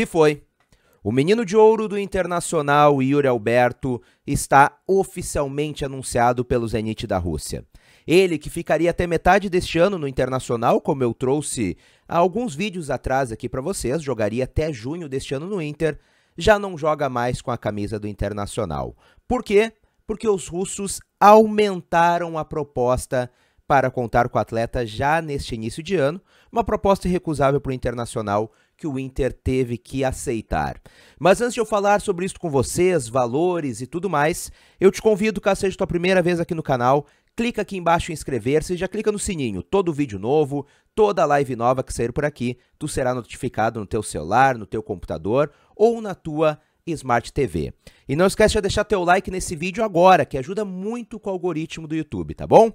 Se foi. O menino de ouro do Internacional, Yuri Alberto, está oficialmente anunciado pelo Zenit da Rússia. Ele, que ficaria até metade deste ano no Internacional, como eu trouxe há alguns vídeos atrás aqui para vocês, jogaria até junho deste ano no Inter, já não joga mais com a camisa do Internacional. Por quê? Porque os russos aumentaram a proposta para contar com o atleta já neste início de ano, uma proposta irrecusável para o Internacional que o Inter teve que aceitar. Mas antes de eu falar sobre isso com vocês, valores e tudo mais, eu te convido, caso seja tua primeira vez aqui no canal, clica aqui embaixo em inscrever-se e já clica no sininho. Todo vídeo novo, toda live nova que sair por aqui, tu será notificado no teu celular, no teu computador ou na tua Smart TV. E não esquece de deixar teu like nesse vídeo agora, que ajuda muito com o algoritmo do YouTube, tá bom?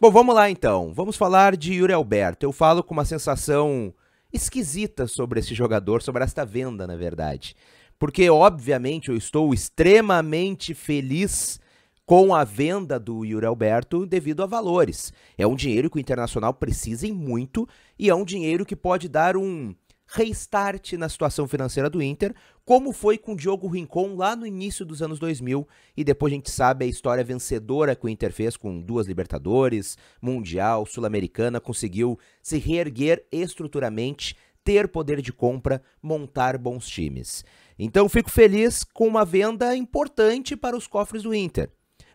Bom, vamos lá então. Vamos falar de Yuri Alberto. Eu falo com uma sensação esquisita sobre esse jogador, sobre esta venda, na verdade. Porque, obviamente, eu estou extremamente feliz com a venda do Yuri Alberto devido a valores. É um dinheiro que o Internacional precisa em muito e é um dinheiro que pode dar um restart na situação financeira do Inter, como foi com o Diogo Rincon lá no início dos anos 2000 e depois a gente sabe a história vencedora que o Inter fez com duas Libertadores, Mundial, Sul-Americana, conseguiu se reerguer estruturalmente, ter poder de compra, montar bons times. Então fico feliz com uma venda importante para os cofres do Inter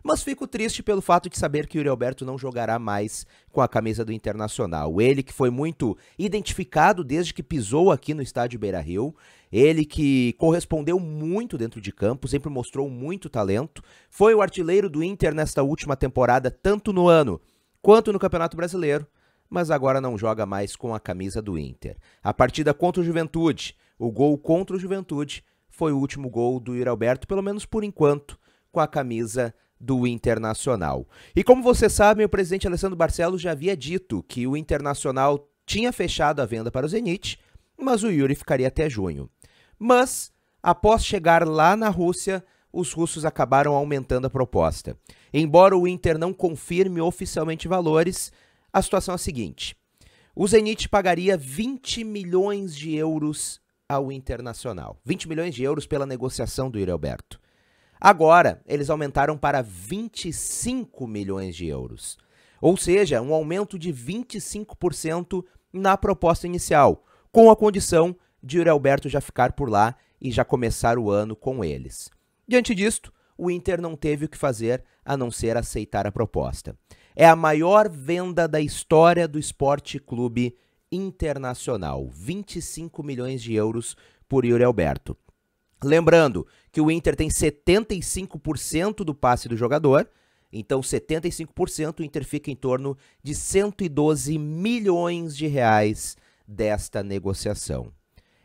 mas fico triste pelo fato de saber que o Yuri Alberto não jogará mais com a camisa do Internacional. Ele que foi muito identificado desde que pisou aqui no estádio Beira-Rio, ele que correspondeu muito dentro de campo, sempre mostrou muito talento, foi o artilheiro do Inter nesta última temporada, tanto no ano quanto no Campeonato Brasileiro, mas agora não joga mais com a camisa do Inter. A partida contra o Juventude, o gol contra o Juventude, foi o último gol do Yuri Alberto, pelo menos por enquanto, com a camisa do Internacional. E como você sabe, o presidente Alessandro Barcelos já havia dito que o Internacional tinha fechado a venda para o Zenit, mas o Yuri ficaria até junho. Mas, após chegar lá na Rússia, os russos acabaram aumentando a proposta. Embora o Inter não confirme oficialmente valores, a situação é a seguinte: o Zenit pagaria 20 milhões de euros ao Internacional. 20 milhões de euros pela negociação do Yuri Alberto. Agora, eles aumentaram para 25 milhões de euros. Ou seja, um aumento de 25% na proposta inicial, com a condição de Yuri Alberto já ficar por lá e já começar o ano com eles. Diante disto, o Inter não teve o que fazer a não ser aceitar a proposta. É a maior venda da história do Esporte Clube Internacional, 25 milhões de euros por Yuri Alberto. Lembrando que o Inter tem 75% do passe do jogador, então 75% o Inter fica em torno de 112 milhões de reais desta negociação.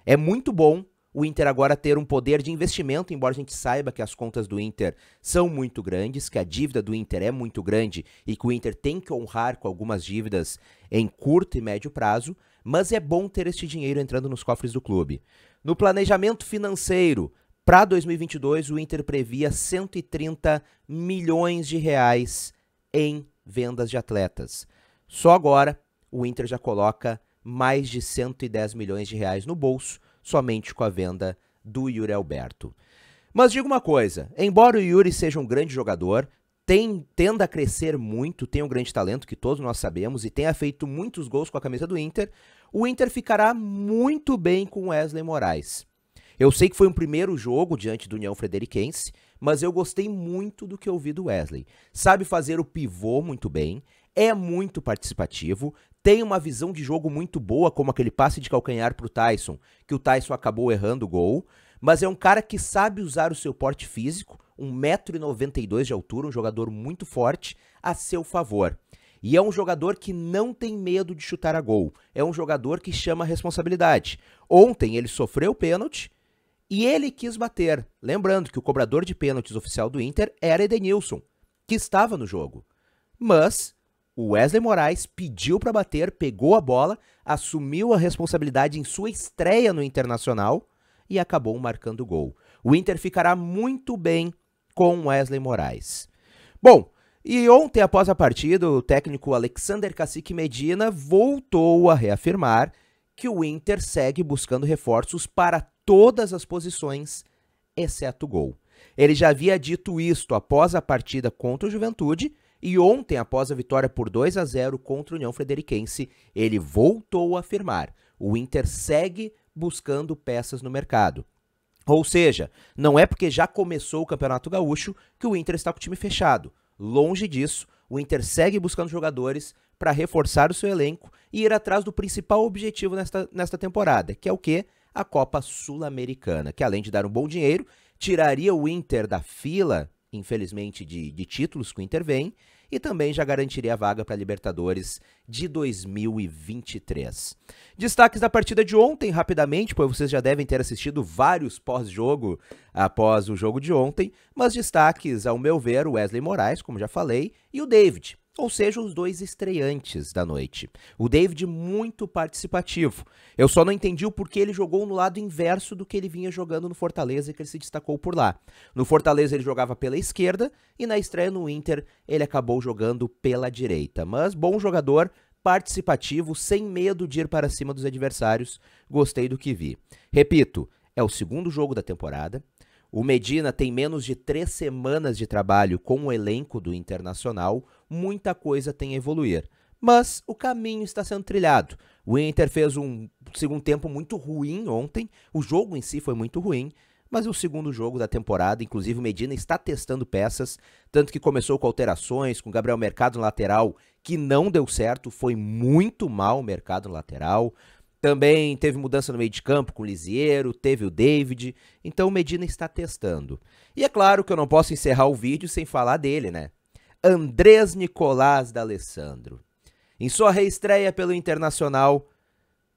É muito bom o Inter agora ter um poder de investimento, embora a gente saiba que as contas do Inter são muito grandes, que a dívida do Inter é muito grande e que o Inter tem que honrar com algumas dívidas em curto e médio prazo, mas é bom ter este dinheiro entrando nos cofres do clube. No planejamento financeiro, para 2022, o Inter previa 130 milhões de reais em vendas de atletas. Só agora, o Inter já coloca mais de 110 milhões de reais no bolso, somente com a venda do Yuri Alberto. Mas diga uma coisa, embora o Yuri seja um grande jogador, tem, tenda a crescer muito, tem um grande talento que todos nós sabemos e tenha feito muitos gols com a camisa do Inter, o Inter ficará muito bem com Wesley Moraes. Eu sei que foi um primeiro jogo diante do União Frederiquense, mas eu gostei muito do que eu vi do Wesley. Sabe fazer o pivô muito bem, é muito participativo, tem uma visão de jogo muito boa, como aquele passe de calcanhar para o Tyson, que o Tyson acabou errando o gol, mas é um cara que sabe usar o seu porte físico, 1,92m de altura, um jogador muito forte, a seu favor. E é um jogador que não tem medo de chutar a gol. É um jogador que chama responsabilidade. Ontem ele sofreu pênalti e ele quis bater. Lembrando que o cobrador de pênaltis oficial do Inter era Edenilson, que estava no jogo. Mas o Wesley Moraes pediu para bater, pegou a bola, assumiu a responsabilidade em sua estreia no Internacional e acabou marcando o gol. O Inter ficará muito bem com Wesley Moraes. Bom, e ontem após a partida, o técnico Alexander Cacique Medina voltou a reafirmar que o Inter segue buscando reforços para todas as posições, exceto gol. Ele já havia dito isto após a partida contra o Juventude e ontem, após a vitória por 2 a 0 contra o União Frederiquense, ele voltou a afirmar: o Inter segue buscando peças no mercado. Ou seja, não é porque já começou o Campeonato Gaúcho que o Inter está com o time fechado. Longe disso, o Inter segue buscando jogadores para reforçar o seu elenco e ir atrás do principal objetivo nesta, nesta temporada, que é o quê? A Copa Sul-Americana, que além de dar um bom dinheiro, tiraria o Inter da fila, infelizmente, de, de títulos que o Inter vem, e também já garantiria a vaga para a Libertadores de 2023. Destaques da partida de ontem, rapidamente, pois vocês já devem ter assistido vários pós-jogo após o jogo de ontem, mas destaques, ao meu ver, o Wesley Moraes, como já falei, e o David, ou seja, os dois estreantes da noite. O David muito participativo. Eu só não entendi o porquê ele jogou no lado inverso do que ele vinha jogando no Fortaleza e que ele se destacou por lá. No Fortaleza ele jogava pela esquerda e na estreia no Inter ele acabou jogando pela direita. Mas bom jogador, participativo, sem medo de ir para cima dos adversários. Gostei do que vi. Repito, é o segundo jogo da temporada. O Medina tem menos de três semanas de trabalho com o elenco do Internacional, muita coisa tem a evoluir. Mas o caminho está sendo trilhado. O Inter fez um segundo tempo muito ruim ontem, o jogo em si foi muito ruim, mas é o segundo jogo da temporada, inclusive o Medina está testando peças, tanto que começou com alterações, com Gabriel Mercado no lateral, que não deu certo, foi muito mal o mercado no lateral. Também teve mudança no meio de campo com o Lisiero, teve o David, então o Medina está testando. E é claro que eu não posso encerrar o vídeo sem falar dele, né? Andrés Nicolás D'Alessandro. Em sua reestreia pelo Internacional,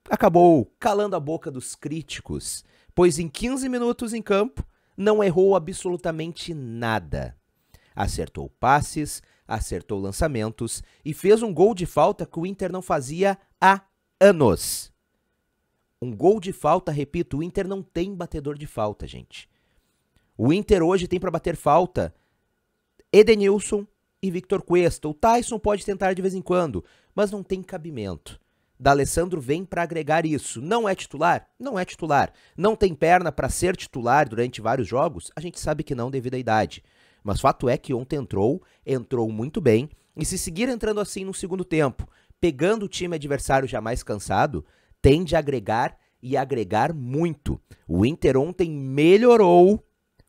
acabou calando a boca dos críticos, pois em 15 minutos em campo não errou absolutamente nada. Acertou passes, acertou lançamentos e fez um gol de falta que o Inter não fazia há anos. Um gol de falta, repito, o Inter não tem batedor de falta, gente. O Inter hoje tem para bater falta Edenilson e Victor Cuesta. O Tyson pode tentar de vez em quando, mas não tem cabimento. D'Alessandro vem para agregar isso. Não é titular? Não é titular. Não tem perna para ser titular durante vários jogos? A gente sabe que não devido à idade. Mas fato é que ontem entrou, entrou muito bem, e se seguir entrando assim no segundo tempo, pegando o time adversário já mais cansado, tende a agregar e agregar muito. O Inter ontem melhorou,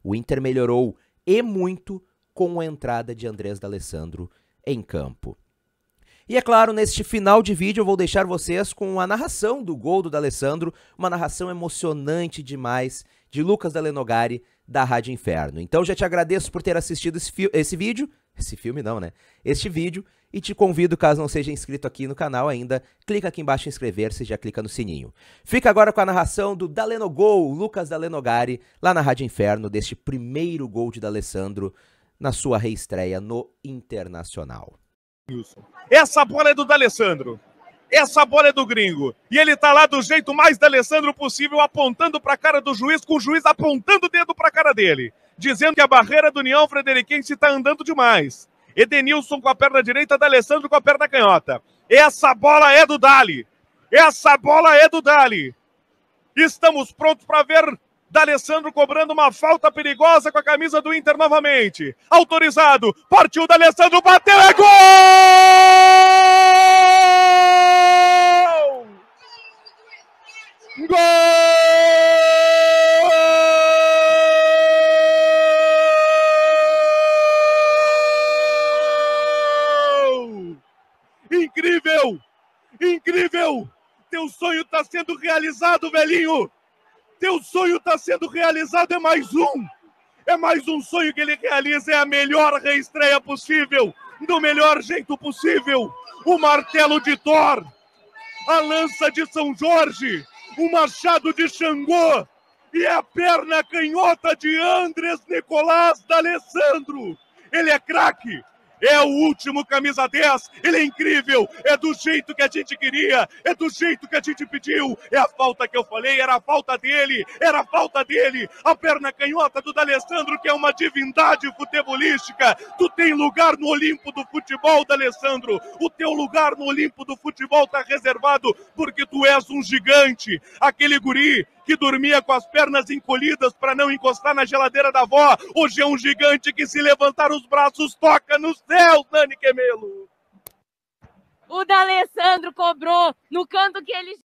o Inter melhorou e muito com a entrada de Andrés D'Alessandro em campo. E é claro, neste final de vídeo eu vou deixar vocês com a narração do gol do D'Alessandro, uma narração emocionante demais de Lucas Dalenogari da Rádio Inferno. Então já te agradeço por ter assistido esse, esse vídeo, esse filme não, né? Este vídeo e te convido, caso não seja inscrito aqui no canal ainda, clica aqui embaixo em inscrever-se e já clica no sininho. Fica agora com a narração do Daleno Gol, Lucas Dalenogari, lá na Rádio Inferno, deste primeiro gol de D'Alessandro na sua reestreia no Internacional. Essa bola é do D'Alessandro. Essa bola é do gringo. E ele tá lá do jeito mais D'Alessandro possível, apontando para a cara do juiz, com o juiz apontando o dedo para a cara dele, dizendo que a barreira do União Frederiquense está andando demais. Edenilson com a perna direita, D'Alessandro com a perna canhota. Essa bola é do Dali. Essa bola é do Dali. Estamos prontos para ver D'Alessandro cobrando uma falta perigosa com a camisa do Inter novamente. Autorizado. Partiu D'Alessandro, bateu, é gol! Está sendo realizado, velhinho! Teu sonho está sendo realizado, é mais um! É mais um sonho que ele realiza, é a melhor reestreia possível, do melhor jeito possível. O martelo de Thor, a lança de São Jorge, o machado de Xangô e a perna canhota de Andres Nicolás D'Alessandro. Ele é craque, é o último camisa 10, ele é incrível, é do jeito que a gente queria, é do jeito que a gente pediu, é a falta que eu falei, era a falta dele, era a falta dele, a perna canhota do D'Alessandro, que é uma divindade futebolística, tu tem lugar no Olimpo do futebol, D'Alessandro, o teu lugar no Olimpo do futebol está reservado, porque tu és um gigante, aquele guri que dormia com as pernas encolhidas para não encostar na geladeira da avó, hoje é um gigante que se levantar os braços toca nos céus, Dani Quemelo. O D'Alessandro cobrou no canto que ele